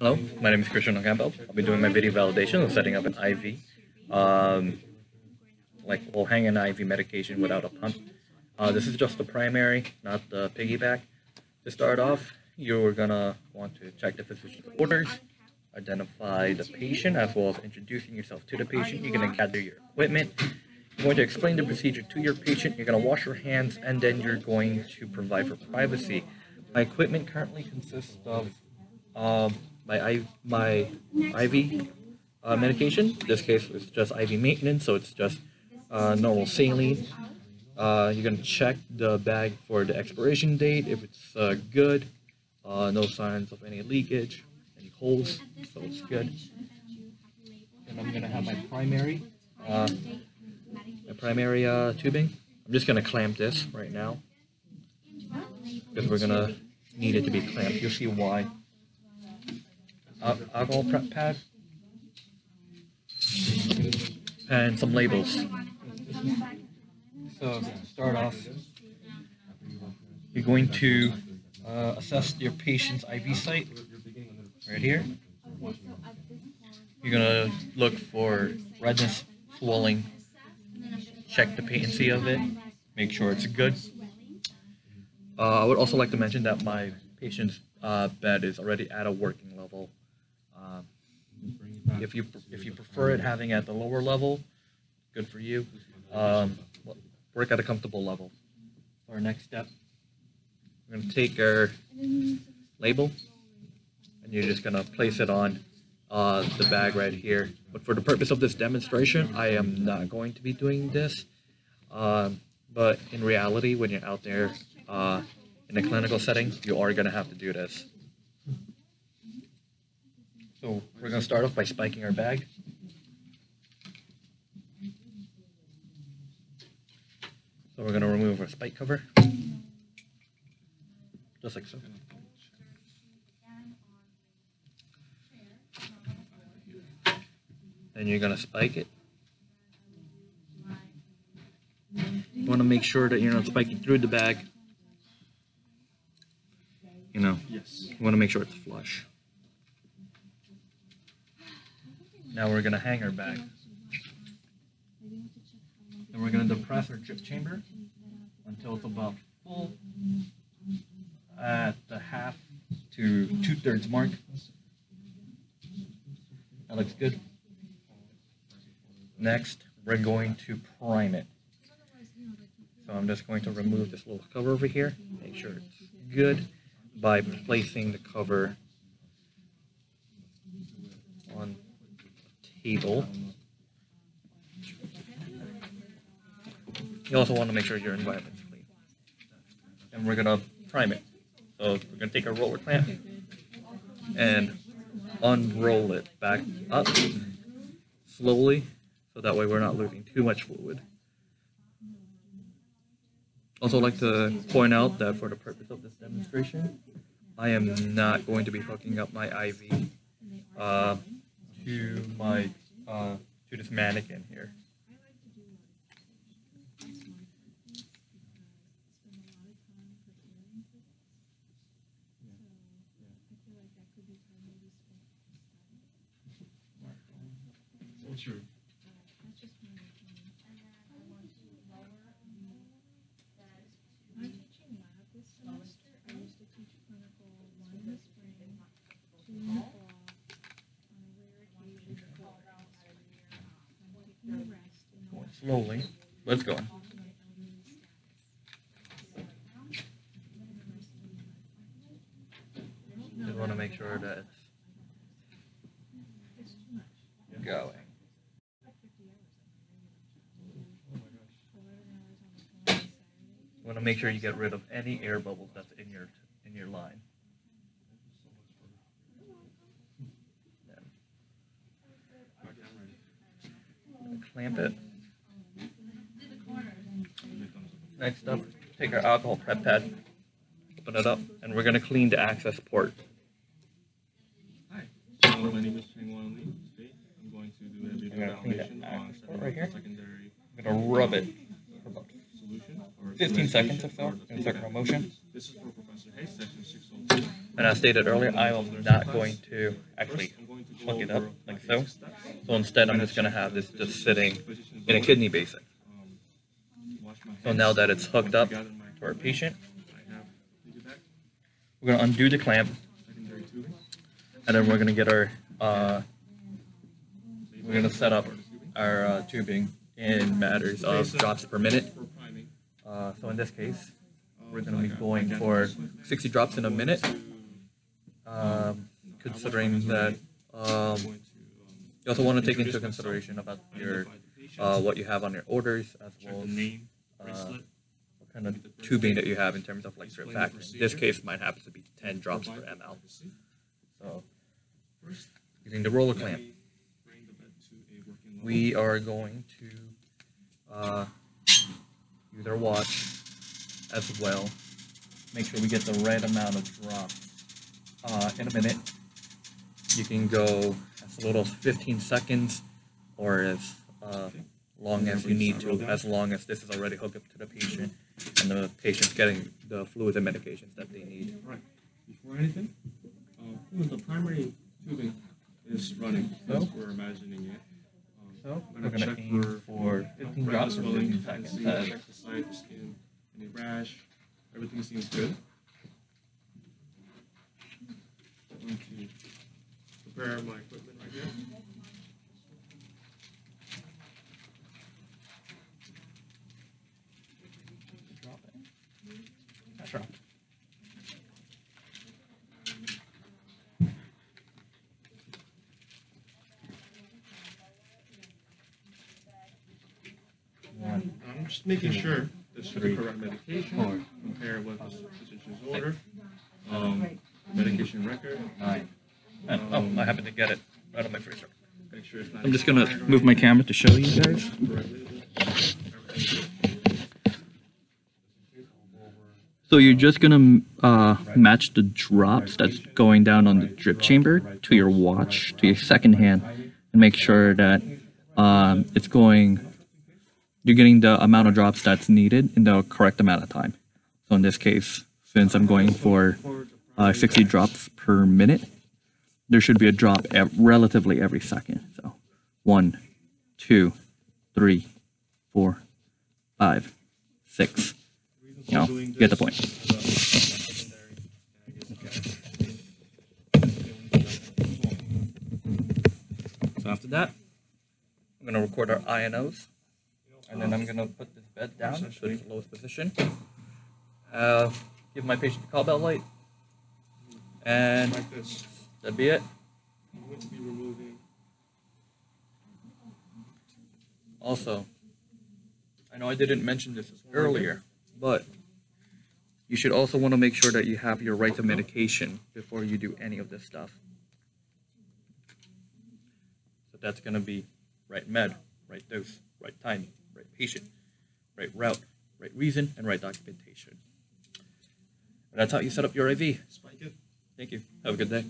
Hello, my name is Christian Ocampo. I'll be doing my video validation of setting up an IV. Um, like we'll hang an IV medication without a pump. Uh, this is just the primary, not the piggyback. To start off, you're gonna want to check the physician's orders, identify the patient as well as introducing yourself to the patient. You're gonna gather your equipment. You're going to explain the procedure to your patient. You're gonna wash your hands and then you're going to provide for privacy. My equipment currently consists of um, my I, my IV uh, medication. In this case, it's just IV maintenance, so it's just uh, normal saline. Uh, you're gonna check the bag for the expiration date. If it's uh, good, uh, no signs of any leakage, any holes, so it's good. And I'm gonna have my primary, uh, my primary uh, tubing. I'm just gonna clamp this right now because we're gonna need it to be clamped. You'll see why alcohol prep pad, and some labels. So to start off, you're going to uh, assess your patient's IV site right here. You're gonna look for redness, swelling, check the patency of it, make sure it's good. Uh, I would also like to mention that my patient's uh, bed is already at a working level. Um, if you if you prefer it having at the lower level, good for you. Um, work at a comfortable level. Our next step, we're gonna take our label, and you're just gonna place it on uh, the bag right here. But for the purpose of this demonstration, I am not going to be doing this. Um, but in reality, when you're out there uh, in a clinical setting, you are gonna have to do this. So we're gonna start off by spiking our bag. So we're gonna remove our spike cover. Just like so. Then you're gonna spike it. You wanna make sure that you're not spiking through the bag. You know, Yes. you wanna make sure it's flush. Now we're gonna hang our bag. And we're gonna depress our drip chamber until it's about full at the half to two thirds mark. That looks good. Next, we're going to prime it. So I'm just going to remove this little cover over here, make sure it's good by placing the cover on the table. You also want to make sure your environment's clean. And we're gonna prime it. So we're gonna take our roller clamp and unroll it back up slowly, so that way we're not losing too much fluid. Also like to point out that for the purpose of this demonstration, I am not going to be hooking up my IV uh, to my uh, to this mannequin here. So true. I'm teaching lab this semester. I used to teach clinical one in the spring, two in the fall, on a rare occasion, four rounds a year. I'm taking a rest in the Going slowly, but it's going. Just want to make sure that it's going. You want to make sure you get rid of any air bubbles that's in your in your line. Clamp it. Next up, take our alcohol prep pad, open it up, and we're gonna clean the access port. Hi. So my name is Cheng Wan Lee. Today I'm going to do a video gonna clean that validation access on port right here. secondary I'm gonna rub it for about 15 seconds or so in circular motion. This is for Professor Hayes, section 602. And as stated earlier, I am not going to actually First, I'm going to go hook it up like so. So instead, I'm just gonna have this just sitting in a kidney basin. So now that it's hooked up to our patient, we're gonna undo the clamp, and then we're gonna get our uh, we're gonna set up our uh, tubing in matters of drops per minute. Uh, so in this case, we're gonna be going for 60 drops in a minute. Um, considering that um, going to, you also want to take into consideration about your uh, what you have on your orders as well as uh, what kind of tubing that you have in terms of like the surfactant. In this case, mine happens to be 10 drops per ml. So First, using the roller clamp, me bring the bed to a working level. we are going to uh, use our watch as well. Make sure we get the right amount of drops uh, in a minute. You can go as little as 15 seconds or as uh, long as you need to, as long as this is already hooked up to the patient and the patient's getting the fluids and medications that they need. Right. Before anything, uh, the primary tubing is running, as So? we're imagining it. um, So I'm we're gonna check aim for for uh, 15 retinal drops or swelling, 15 seconds. Uh, check the site, the skin, any rash, everything seems good. I'm going to prepare my equipment right here. That dropped. One, I'm just making sure this is the correct medication, four, compare what the physician's order, um, medication record, nine, ten. Oh, I happen to get it right on my freezer. make sure it's not. I'm just gonna move my camera to show you guys. Correct label, everything's good. So you're just gonna uh, match the drops that's going down on the drip chamber to your watch, to your second hand, and make sure that um, it's going. You're getting the amount of drops that's needed in the correct amount of time. So in this case, since I'm going for uh, 60 drops per minute, there should be a drop at relatively every second. So one, two, three, four, five, six. You know, get the point. So after that, I'm gonna record our I&Os, and then I'm gonna put this bed down to its lowest position. Uh, give my patient the call bell light, and Like that'd be it. I'm going to be removing. Also, I know I didn't mention this earlier, but you should also want to make sure that you have your right to medication before you do any of this stuff. So that's going to be right med, right dose, right timing, right patient, right route, right reason, and right documentation. And that's how you set up your IV. Thank you. Have a good day.